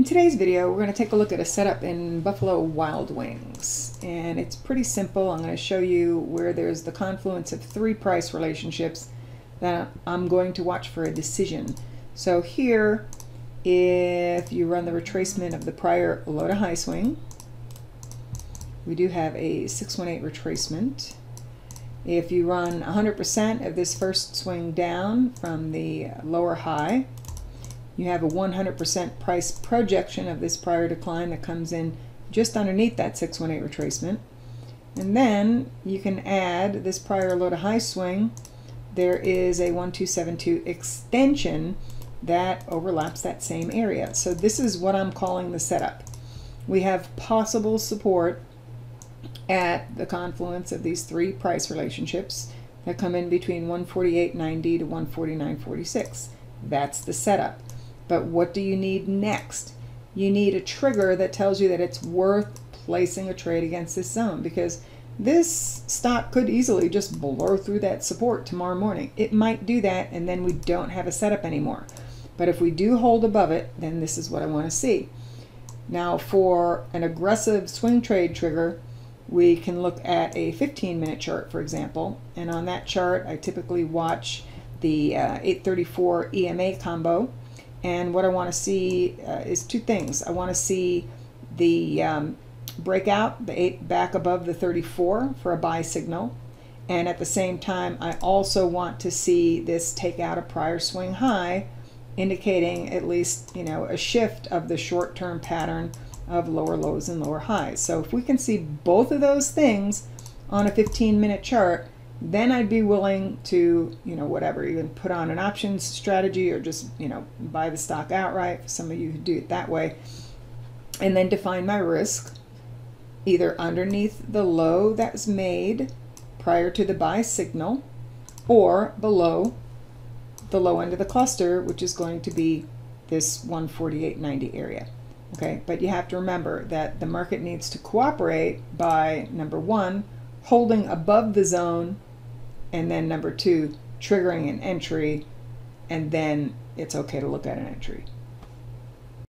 In today's video, we're going to take a look at a setup in Buffalo Wild Wings. And it's pretty simple. I'm going to show you where there's the confluence of three price relationships that I'm going to watch for a decision. So here, if you run the retracement of the prior low to high swing, we do have a 618 retracement. If you run 100% of this first swing down from the lower high, you have a 100% price projection of this prior decline that comes in just underneath that 618 retracement. And then you can add this prior low to high swing. There is a 1272 extension that overlaps that same area. So this is what I'm calling the setup. We have possible support at the confluence of these three price relationships that come in between 148.90 to 149.46. That's the setup. But what do you need next? You need a trigger that tells you that it's worth placing a trade against this zone because this stock could easily just blow through that support tomorrow morning. It might do that and then we don't have a setup anymore. But if we do hold above it, then this is what I want to see. Now for an aggressive swing trade trigger, we can look at a 15 minute chart, for example. And on that chart, I typically watch the uh, 834 EMA combo and what I want to see uh, is two things. I want to see the um, breakout, the eight back above the 34 for a buy signal. And at the same time, I also want to see this take out a prior swing high, indicating at least, you know, a shift of the short-term pattern of lower lows and lower highs. So if we can see both of those things on a 15 minute chart, then I'd be willing to, you know, whatever, even put on an options strategy or just, you know, buy the stock outright some of you do it that way. And then define my risk either underneath the low that's made prior to the buy signal or below the low end of the cluster, which is going to be this 148.90 area. Okay, but you have to remember that the market needs to cooperate by number one, holding above the zone and then number two, triggering an entry, and then it's okay to look at an entry.